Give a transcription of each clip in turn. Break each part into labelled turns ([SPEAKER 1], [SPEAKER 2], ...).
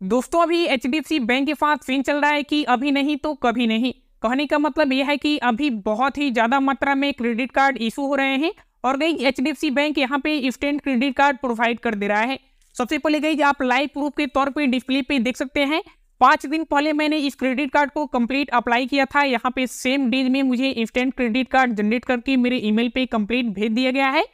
[SPEAKER 1] दोस्तों, अभी HDFC bank के साथ सीन चल रहा है कि अभी नहीं तो कभी नहीं। कहने का मतलब यह है कि अभी बहुत ही ज़्यादा मात्रा में क्रेडिट कार्ड इशू हो रहे हैं और गई HDFC बैंक यहाँ पे इंस्टेंट क्रेडिट कार्ड प्रोवाइड कर दे रहा है। सबसे पहले गई आप लाइव प्रूफ के तौर पे डिस्प्ले पे देख सकते हैं। पाँच दिन पहले मैंने इस क्रेडिट कार्ड को कंप्लीट अप्लाई किया था। यहाँ पे सेम डेज़ में मुझे इंस्टेंट क्रेडिट कार्ड जनरेट करके मेरे ईमेल पे कंप्लीट भेज दिया गया है।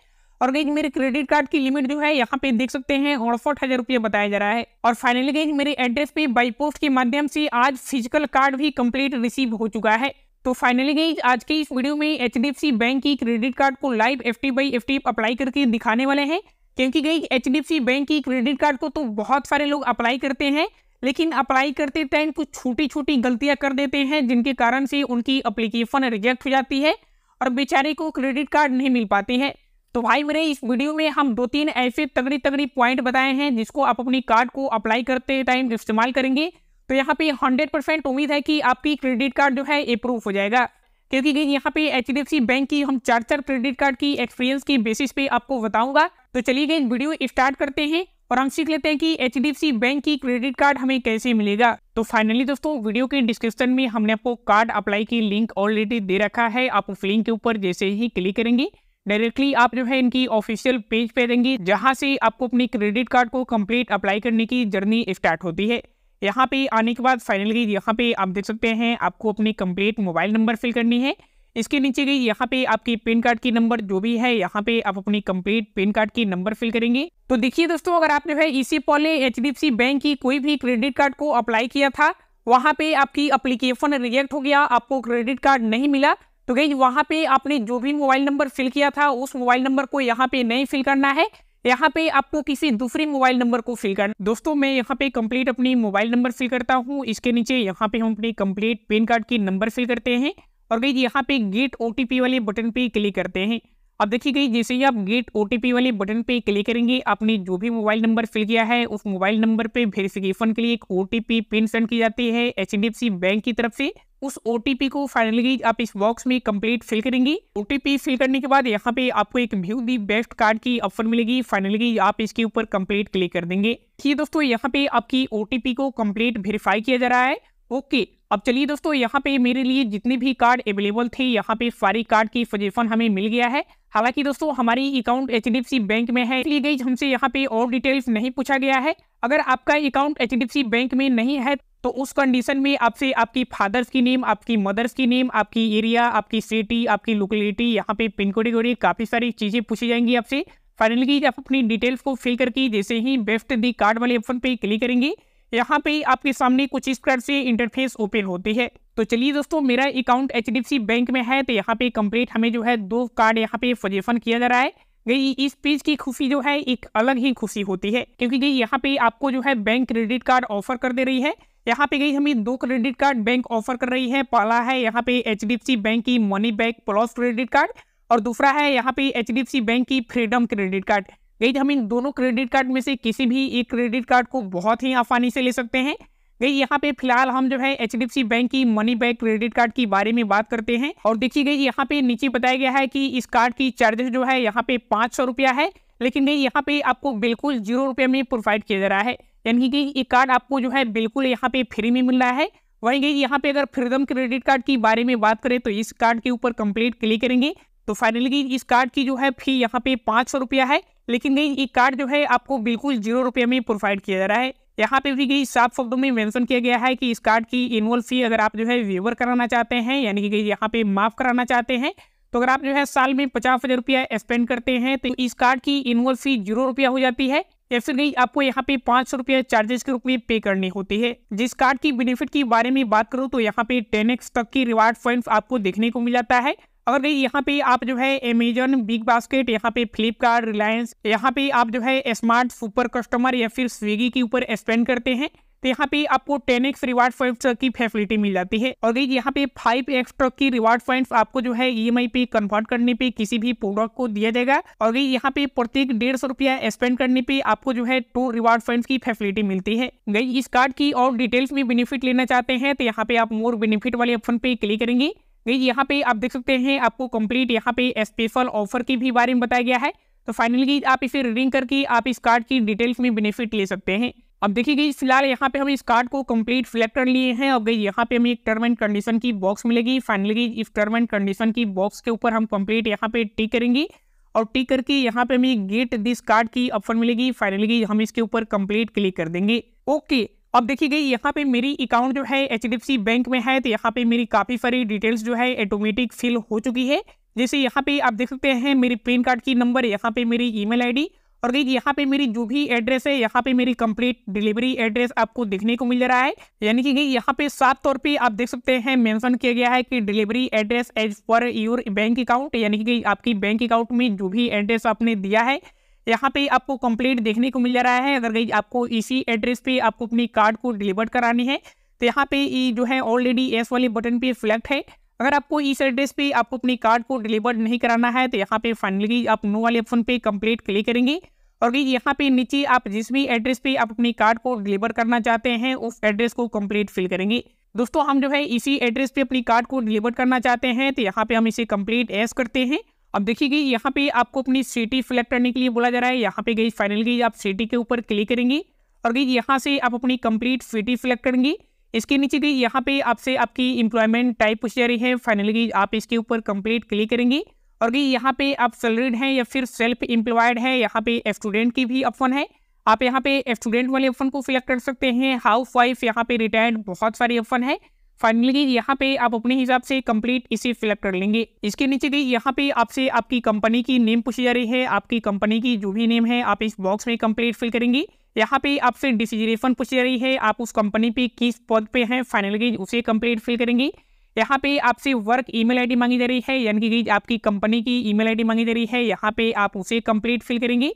[SPEAKER 1] और गई मेरे क्रेडिट कार्ड की लिमिट जो है, यहाँ पे देख सकते हैं, अड़सठ हज़ार रुपये बताया जा रहा है। और फाइनली गई मेरे एड्रेस पे बाई पोस्ट के माध्यम से आज फ़िज़िकल कार्ड भी कंप्लीट रिसीव हो चुका है। तो फाइनली गई, आज के इस वीडियो में HDFC बैंक की क्रेडिट कार्ड को लाइव एफ़ टी बाई एफ़ अप्लाई करके दिखाने वाले हैं। क्योंकि गई HDFC बैंक की क्रेडिट कार्ड को तो बहुत सारे लोग अप्लाई करते हैं, लेकिन अप्लाई करते टाइम कुछ छोटी छोटी गलतियाँ कर देते हैं, जिनके कारण से उनकी अप्लीकेशन रिजेक्ट हो जाती है और बेचारे को क्रेडिट कार्ड नहीं मिल पाते हैं। तो भाई मेरे इस वीडियो में हम दो तीन ऐसे तगड़ी तगड़ी पॉइंट बताए हैं, जिसको आप अपनी कार्ड को अप्लाई करते टाइम इस्तेमाल करेंगे। तो यहाँ पे 100 परसेंट उम्मीद है कि आपकी क्रेडिट कार्ड जो है अप्रूव हो जाएगा। क्योंकि यहाँ पे HDFC बैंक की हम चार चार क्रेडिट कार्ड की एक्सपीरियंस की बेसिस पे आपको बताऊँगा। तो चलिए गई वीडियो स्टार्ट करते हैं और हम सीख लेते हैं कि HDFC बैंक की क्रेडिट कार्ड हमें कैसे मिलेगा। तो फाइनली दोस्तों, वीडियो के डिस्क्रिप्शन में हमने आपको कार्ड अप्लाई की लिंक ऑलरेडी दे रखा है। आप उस लिंक के ऊपर जैसे ही क्लिक करेंगे। डायरेक्टली आप जो है इनकी ऑफिशियल पेज पे देंगे जहाँ से आपको अपनी क्रेडिट कार्ड को कंप्लीट अप्लाई करने की जर्नी स्टार्ट होती है। यहाँ पे आने के बाद फाइनली यहाँ पे आप देख सकते हैं, आपको अपनी कंप्लीट मोबाइल नंबर फिल करनी है। इसके नीचे गई, यहाँ पे आपकी पेन कार्ड की नंबर जो भी है, यहाँ पे आप अपनी कंप्लीट पेन कार्ड की नंबर फिल करेंगे। तो देखिए दोस्तों, अगर आपने जो है इसी पहले एच बैंक की कोई भी क्रेडिट कार्ड को अप्लाई किया था, वहाँ पे आपकी अप्लीकेशन रिजेक्ट हो गया, आपको क्रेडिट कार्ड नहीं मिला तो गई, वहाँ पे आपने जो भी मोबाइल नंबर फिल किया था, उस मोबाइल नंबर को यहाँ पे नहीं फिल करना है। यहाँ पे आपको किसी दूसरे मोबाइल नंबर को फिल करना दोस्तों, मैं यहाँ पे कंप्लीट अपनी मोबाइल नंबर फिल करता हूँ। इसके नीचे यहाँ पे हम अपने कंप्लीट पेन कार्ड की नंबर फिल करते हैं। और गई, यहाँ पे गेट ओ वाले बटन पे क्लिक करते हैं। अब देखिए गई, जैसे ही आप गेट ओ वाले बटन पे क्लिक करेंगे, आपने जो भी मोबाइल नंबर फिल किया है, उस मोबाइल नंबर पे वेरिफिकेशन के लिए एक ओटीपी पिन सेंड की जाती है एचडीएफसी बैंक की तरफ़ से। उस ओटीपी को फाइनली आप इस बॉक्स में कंप्लीट फिल करेंगे। ओ फिल करने के बाद यहाँ पे आपको एक व्यू दी बेस्ट कार्ड की ऑफ़र मिलेगी। फाइनली आप इसके ऊपर कंप्लीट क्लिक कर देंगे। ये दोस्तों, यहाँ पे आपकी ओटीपी को कंप्लीट वेरीफाई किया जा रहा है। ओके अब चलिए दोस्तों, यहाँ पे मेरे लिए जितने भी कार्ड अवेलेबल थे, यहाँ पे सारी कार्ड की सजेशन हमें मिल गया है। हालाँकि दोस्तों, हमारी अकाउंट एचडीएफसी बैंक में है, इसलिए गई हमसे यहाँ पे और डिटेल्स नहीं पूछा गया है। अगर आपका अकाउंट एचडीएफसी बैंक में नहीं है तो उस कंडीशन में आपसे आपकी फादर्स की नेम आपकी मदर्स की नेम आपकी एरिया आपकी सिटी आपकी लोकेलिटी यहाँ पे पिन कोड वगैरह काफ़ी सारी चीज़ें पूछी जाएँगी आपसे। फाइनली आप अपनी डिटेल्स को फिल करके जैसे ही बेस्ट दी कार्ड वाले ऑप्शन पे क्लिक करेंगे यहाँ पे आपके सामने कुछ इस प्रकार से इंटरफेस ओपन होती है। तो चलिए दोस्तों, मेरा अकाउंट HDFC बैंक में है तो यहाँ पे कंप्लीट हमें जो है दो कार्ड यहाँ पे फजेफन किया जा रहा है। गई, इस पेज की खुशी जो है एक अलग ही खुशी होती है, क्योंकि गई, यहाँ पे आपको जो है बैंक क्रेडिट कार्ड ऑफ़र कर दे रही है। यहाँ पे गई, हमें दो क्रेडिट कार्ड बैंक ऑफ़र कर रही है। पहला है यहाँ पे HDFC बैंक की money back plus credit card और दूसरा है यहाँ पे HDFC बैंक की फ्रीडम क्रेडिट कार्ड गई हम इन दोनों क्रेडिट कार्ड में से किसी भी एक क्रेडिट कार्ड को बहुत ही आसानी से ले सकते हैं। गई, यहाँ पे फ़िलहाल हम जो है HDFC बैंक की मनी बैक क्रेडिट कार्ड के बारे में बात करते हैं। और देखिए गई, यहाँ पे नीचे बताया गया है कि इस कार्ड की चार्जेस जो है यहाँ पे पाँच सौ रुपया है। लेकिन गई, यहाँ पे आपको बिल्कुल ज़ीरो रुपये में प्रोवाइड किया जा रहा है। यानी कि ये कार्ड आपको जो है बिल्कुल यहाँ पे फ्री में मिल रहा है। वहीं गई, यहाँ पे अगर फ्रीडम क्रेडिट कार्ड की बारे में बात करें तो इस कार्ड के ऊपर कंप्लीट क्लिक करेंगे। तो फाइनली इस कार्ड की जो है फ़ी यहाँ पे पाँच सौ रुपया है, लेकिन गई ये कार्ड जो है आपको बिल्कुल ज़ीरो रुपये में प्रोवाइड किया जा रहा है। यहाँ पे भी गई साफ़ शब्दों में मेंशन किया गया है कि इस कार्ड की एनुअल फ़ी अगर आप जो है वेवर कराना चाहते हैं, यानी कि गई यहाँ पे माफ़ कराना चाहते हैं तो अगर आप जो है साल में पचास हज़ार रुपया स्पेंड करते हैं तो इस कार्ड की एनुअल फ़ी ज़ीरो रुपया हो जाती है, या फिर गई आपको यहाँ पे पाँच सौ रुपया चार्जेस के रूप में पे करनी होती है। जिस कार्ड की बेनिफिट के बारे में बात करूँ तो यहाँ पे टेन एक्स तक की रिवार्ड पॉइंट आपको देखने को मिल जाता है। अगर नहीं, यहाँ पे आप जो है अमेजन बिग बास्केट यहाँ पे फ्लिपकार्ट रिलायंस यहाँ पे आप जो है स्मार्ट सुपर कस्टमर या फिर स्विगी के ऊपर स्पेंड करते हैं तो यहाँ पे आपको टेन एक्स रिवार्ड पॉइंट की फैसिलिटी मिल जाती है। और यहाँ पे फाइव एक्स तक की रिवार्ड पॉइंट्स आपको जो है EMI पे कन्वर्ट करने पे किसी भी प्रोडक्ट को दिया जाएगा। और यहाँ पे प्रत्येक डेढ़ सौ रुपया स्पेंड करने पे आपको जो है टू रिवार्ड पॉइंट्स की फैसिलिटी मिलती है। गई इस कार्ड की और डिटेल्स में बेनिफिट लेना चाहते हैं तो यहाँ पे आप मोर बेनिफिट वाले ऑप्शन पे क्लिक करेंगे। यहाँ पे आप देख सकते हैं, आपको कंप्लीट यहाँ पे स्पेशल ऑफ़र के भी बारे में बताया गया है। तो फाइनली आप इसे रीडिंग करके आप इस कार्ड की डिटेल्स में बेनिफिट ले सकते हैं। अब देखिए फ़िलहाल यहाँ पे हम इस कार्ड को कंप्लीट फिलेक्ट कर लिए हैं। अब गई यहाँ पे हमें एक टर्म एंड कंडीशन की बॉक्स मिलेगी। फाइनली इस टर्म एंड कंडीशन की बॉक्स के ऊपर हम कंप्लीट यहाँ पे टिक करेंगे। और टिक करके यहाँ पे हमें गेट दिस कार्ड की ऑप्शन मिलेगी। फाइनली हम इसके ऊपर कंप्लीट क्लिक कर देंगे। ओके अब देखिए गई, यहाँ पे मेरी अकाउंट जो है HDFC बैंक में है तो यहाँ पे मेरी काफ़ी सारी डिटेल्स जो है ऑटोमेटिक फिल हो चुकी है। जैसे यहाँ पे आप देख सकते हैं, मेरी पैन कार्ड की नंबर यहाँ पे मेरी ईमेल आईडी और गई, यहाँ पे मेरी जो भी एड्रेस है, यहाँ पे मेरी कंप्लीट डिलीवरी एड्रेस आपको देखने को मिल रहा है। यानी कि यहाँ पे साफ़ तौर पे आप देख सकते हैं मेंशन किया गया है कि delivery address as per your bank account यानी कि आपकी बैंक अकाउंट में जो भी एड्रेस आपने दिया है यहाँ पे आपको कंप्लीट देखने को मिल जा रहा है। अगर गई आपको इसी एड्रेस पे आपको अपनी कार्ड को डिलीवर करानी है तो यहाँ पे ये जो है ऑलरेडी एस वाले बटन पे सिलेक्ट है। अगर आपको इस एड्रेस पे आपको अपनी कार्ड को डिलीवर नहीं कराना है तो यहाँ पे फाइनली आप नो वाले ऑप्शन पे कंप्लीट क्लिक करेंगे। और गई यहाँ पे नीचे आप जिस भी एड्रेस पे आप अपनी कार्ड को डिलीवर करना चाहते हैं, उस एड्रेस को कंप्लीट फिल करेंगे। दोस्तों, हम जो है इसी एड्रेस पे अपनी कार्ड को डिलीवर करना चाहते हैं तो यहाँ पे हम इसे कंप्लीट एस करते हैं। अब देखिए गई यहाँ पे आपको अपनी सिटी सिलेक्ट करने के लिए बोला जा रहा है। यहाँ पे गई फाइनल गई, आप सिटी के ऊपर क्लिक करेंगी और गई यहाँ से आप अपनी कंप्लीट सिटी सिलेक्ट करेंगी। इसके नीचे गई यहाँ पे आपसे आपकी इंप्लॉयमेंट टाइप पूछ जा रही है। फाइनली गई आप इसके ऊपर कंप्लीट क्लिक करेंगी और गई यहाँ पे आप सैलरीड हैं या फिर सेल्फ एम्प्लॉयड है। यहाँ पे स्टूडेंट की भी ऑप्शन है। आप यहाँ पे स्टूडेंट वाले ऑप्शन को सिलेक्ट कर सकते हैं। हाउस वाइफ यहाँ पे रिटायर्ड बहुत सारी ऑप्शन है। फाइनली यहाँ पे आप अपने हिसाब से कंप्लीट इसे फिलअप कर लेंगे। इसके नीचे गई, यहाँ पे आपसे आपकी कंपनी की नेम पूछी जा रही है। आपकी कंपनी की जो भी नेम है, आप इस बॉक्स में कंप्लीट फिल करेंगे। यहाँ पे आपसे डिसीजरेशन पूछी जा रही है, आप उस कंपनी पे किस पद पे हैं। फाइनली उसे कंप्लीट फिल करेंगे। यहाँ पे आपसे वर्क ईमेल आईडी मांगी जा रही है, यानी कि आपकी कंपनी की ईमेल आईडी मांगी जा रही है। यहाँ पे आप उसे कंप्लीट फिल करेंगे।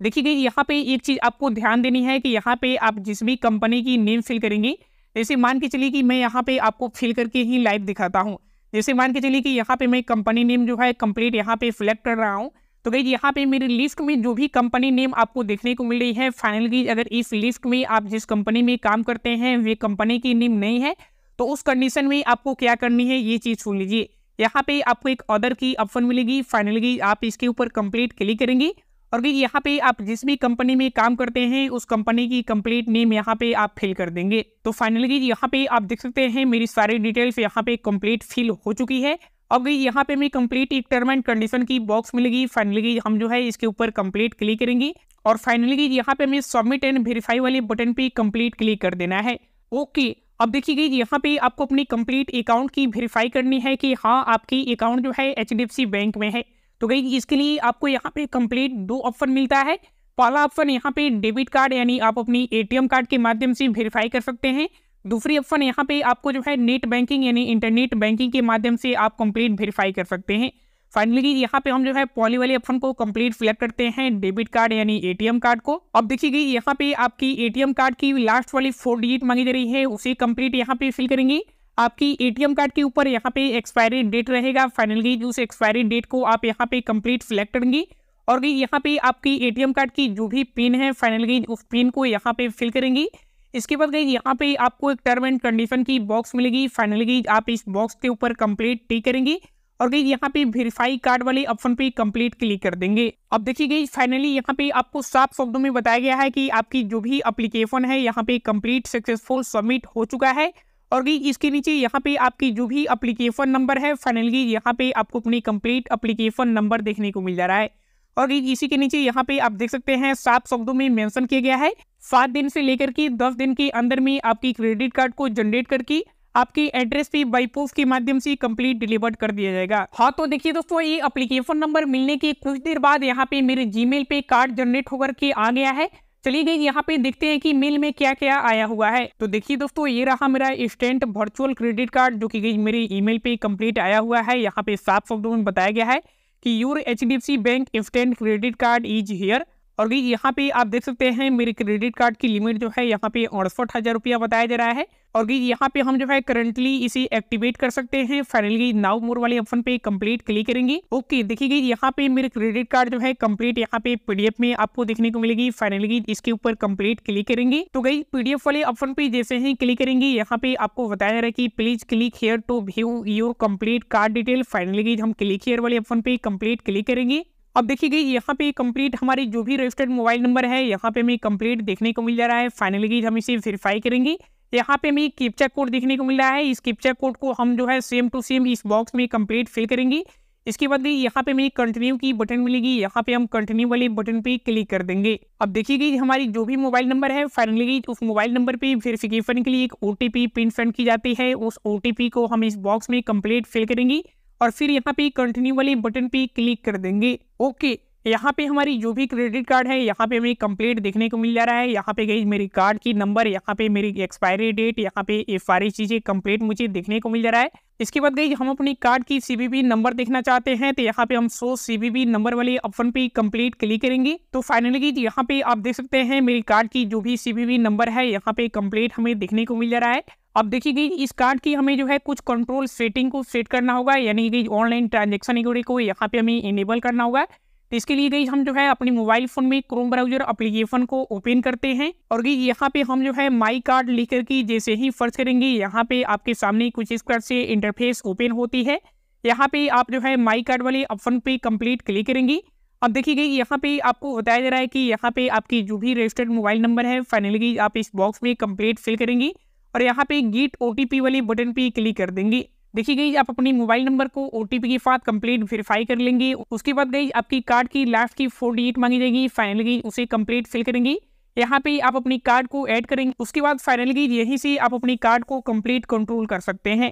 [SPEAKER 1] देखिए गई, यहाँ पे एक चीज़ आपको ध्यान देनी है कि यहाँ पे आप जिस भी कंपनी की नेम फिल करेंगे जैसे मान के चलिए कि मैं यहाँ पे आपको फिल करके ही लाइव दिखाता हूँ। जैसे मान के चलिए कि यहाँ पे मैं कंपनी नेम जो है कंप्लीट यहाँ पे सिलेक्ट कर रहा हूँ। तो गई यहाँ पे मेरी लिस्ट में जो भी कंपनी नेम आपको देखने को मिल रही है फाइनली अगर इस लिस्ट में आप जिस कंपनी में काम करते हैं, वे कंपनी की नेम नहीं है तो उस कंडीशन में आपको क्या करनी है, ये चीज़ सुन लीजिए। यहाँ पे आपको एक ऑर्डर की ऑप्शन मिलेगी। फाइनली आप इसके ऊपर कंप्लीट क्लिक करेंगे। और यहाँ पे आप जिस भी कंपनी में काम करते हैं, उस कंपनी की कंप्लीट नेम यहाँ पे आप फिल कर देंगे। तो फाइनली यहाँ पे आप देख सकते हैं, मेरी सारी डिटेल्स यहाँ पे कंप्लीट फिल हो चुकी है। अब यहाँ पे मैं कंप्लीट एक टर्म एंड कंडीशन की बॉक्स मिलेगी। फाइनली हम जो है इसके ऊपर कंप्लीट क्लिक करेंगे और फाइनली यहाँ पे हमें सबमिट एंड वेरीफाई वाले बटन पे कंप्लीट क्लिक कर देना है। ओके अब देखिए गई यहाँ पे आपको अपनी कंप्लीट अकाउंट की वेरीफाई करनी है कि हाँ आपकी अकाउंट जो है HDFC बैंक में है। तो गई इसके लिए आपको यहाँ पे कंप्लीट दो ऑप्शन मिलता है। पहला ऑप्शन यहाँ पे डेबिट कार्ड यानी आप अपनी एटीएम कार्ड के माध्यम से वेरीफाई कर सकते हैं। दूसरी ऑप्शन यहाँ पे आपको जो है नेट बैंकिंग यानी इंटरनेट बैंकिंग के माध्यम से आप कंप्लीट वेरीफाई कर सकते हैं। फाइनली यहाँ पे हम जो है पॉली वाले ऑप्शन को कंप्लीट सिलेक्ट करते हैं डेबिट कार्ड यानी एटीएम कार्ड को। अब देखिए यहाँ पे आपकी एटीएम कार्ड की लास्ट वाली फोर डिजिट मांगी जा रही है, उसे कंप्लीट यहाँ पे फिल करेंगे। आपकी एटीएम कार्ड के ऊपर यहाँ पे एक्सपायरी डेट रहेगा। फाइनली उस एक्सपायरी डेट को आप यहाँ पे कंप्लीट सिलेक्ट करेंगे। और यहाँ पे आपकी एटीएम कार्ड की जो भी पिन है फाइनली उस पिन को यहाँ पे फिल करेंगी। इसके बाद गई, यहाँ पे आपको एक टर्म एंड कंडीशन की बॉक्स मिलेगी। फाइनली आप इस बॉक्स के ऊपर कंप्लीट टी करेंगी। और गई, यहाँ पे वेरीफाई कार्ड वाले ऑप्शन पे कंप्लीट क्लिक कर देंगे। अब देखिए गई फाइनली यहाँ पे आपको साफ़ शब्दों में बताया गया है कि आपकी जो भी अप्लीकेशन है, यहाँ पे कंप्लीट सक्सेसफुल सबमिट हो चुका है। और इसके नीचे यहाँ पे आपकी जो भी अप्लीकेशन नंबर है फाइनली यहाँ पे आपको अपनी कंप्लीट अप्लीकेशन नंबर देखने को मिल जा रहा है। और इसी के नीचे यहाँ पे आप देख सकते हैं, सात शब्दों में मेंशन किया गया है। सात दिन से लेकर के दस दिन के अंदर में आपकी क्रेडिट कार्ड को जनरेट करके आपकी एड्रेस पे बाई पोस्ट के माध्यम से कंप्लीट डिलीवर कर दिया जाएगा। हाँ तो देखिए दोस्तों, ये अप्लीकेशन नंबर मिलने के कुछ देर बाद यहाँ पे मेरे जीमेल पे कार्ड जनरेट होकर के आ गया है। चलिए गई। यहाँ पे देखते हैं कि मेल में क्या क्या आया हुआ है। तो देखिए दोस्तों, ये रहा मेरा इंस्टेंट वर्चुअल क्रेडिट कार्ड जो कि गई मेरे ईमेल पे कंप्लीट आया हुआ है। यहाँ पे साफ़ शब्दों में बताया गया है कि your HDFC bank instant credit card is here और यहाँ पे आप देख सकते हैं, मेरे क्रेडिट कार्ड की लिमिट जो है, यहाँ पे अड़सठ हज़ार रुपया बताया जा रहा है। और यहाँ पे हम जो है करंटली इसे एक्टिवेट कर सकते हैं। फाइनली नाउ मोर वाले ऑप्शन पे कंप्लीट क्लिक करेंगे। ओके देखिए यहाँ पे मेरे क्रेडिट कार्ड जो है कंप्लीट यहाँ पे पीडीएफ में आपको देखने को मिलेगी। फाइनली इसके ऊपर कंप्लीट क्लिक करेंगे। तो गई पीडीएफ वाले ऑप्शन पे जैसे ही क्लिक करेंगे, यहाँ पे आपको बताया जा रहा है की please click here to view your complete card detail finally हम क्लिक हेयर वाले ऑप्शन पे कंप्लीट क्लिक करेंगे। अब देखिए यहाँ पे कंप्लीट हमारी जो भी रजिस्टर्ड मोबाइल नंबर है, यहाँ पे हमें कंप्लीट देखने को मिल जा रहा है। फाइनली हम इसे वेरीफाई करेंगे। यहाँ पे हमें कैप्चा कोड देखने को मिल रहा है। इस कैप्चा कोड को हम जो है सेम टू सेम इस बॉक्स में कंप्लीट फिल करेंगे। इसके बाद यहाँ पे हमें कंटिन्यू की बटन मिलेगी। यहाँ पे हम कंटिन्यू वाले बटन पे क्लिक कर देंगे। अब देखिए हमारी जो भी मोबाइल नंबर है फाइनली उस मोबाइल नंबर पे वेरिफिकेशन के लिए एक ओटीपी पिन सेंड की जाती है। उस ओटीपी को हम इस बॉक्स में कंप्लीट फिल करेंगे। और फिर यहाँ पे कंटिन्यू वाले बटन पे क्लिक कर देंगे। ओके यहाँ पे हमारी जो भी क्रेडिट कार्ड है, यहाँ पे हमें कंप्लीट देखने को मिल जा रहा है। यहाँ पे गई मेरी कार्ड की नंबर यहाँ पे मेरी एक्सपायरी डेट यहाँ पे ये सारी चीज़ें कंप्लीट मुझे देखने को मिल जा रहा है। इसके बाद गई, हम अपनी कार्ड की सी नंबर देखना चाहते हैं तो यहाँ पे हम सो सी नंबर वाले ऑप्शन पे कंप्लीट क्लिक करेंगे। तो फाइनली गई यहाँ पे आप देख सकते हैं, मेरी कार्ड की जो भी सी नंबर है, यहाँ पे कंप्लीट हमें देखने को मिल जा रहा है। अब देखिए गई, इस कार्ड की हमें जो है कुछ कंट्रोल सेटिंग को सेट करना होगा, यानी कि ऑनलाइन ट्रांजेक्शन को यहाँ पे हमें इनेबल करना होगा। तो इसके लिए गई हम जो है अपने मोबाइल फ़ोन में क्रोम ब्राउज़र एप्लीकेशन को ओपन करते हैं और गई यहाँ पे हम जो है माई कार्ड लिख करके जैसे ही फ़र्ज़ करेंगे, यहाँ पे आपके सामने कुछ इस प्रकार से इंटरफेस ओपन होती है। यहाँ पे आप जो है माई कार्ड वाले ऑप्शन पे कंप्लीट क्लिक करेंगी। अब देखिए गई यहाँ पे आपको बताया जा रहा है कि यहाँ पे आपकी जो भी रजिस्टर्ड मोबाइल नंबर है फाइनली आप इस बॉक्स में कंप्लीट फिल करेंगी और यहाँ पे गीट ओ वाले बटन पे क्लिक कर देंगे। देखिए गई, आप अपनी मोबाइल नंबर को ओ के साथ कंप्लीट वेरीफाई कर लेंगे। उसके बाद गई, आपकी कार्ड की लास्ट की फोर डिजिट मांगी जाएगी फाइनल उसे कंप्लीट फिल करेंगी। यहाँ पे आप अपनी कार्ड को ऐड करेंगे उसके बाद फाइनली यहीं से आप अपनी कार्ड को कंप्लीट कंट्रोल कर सकते हैं।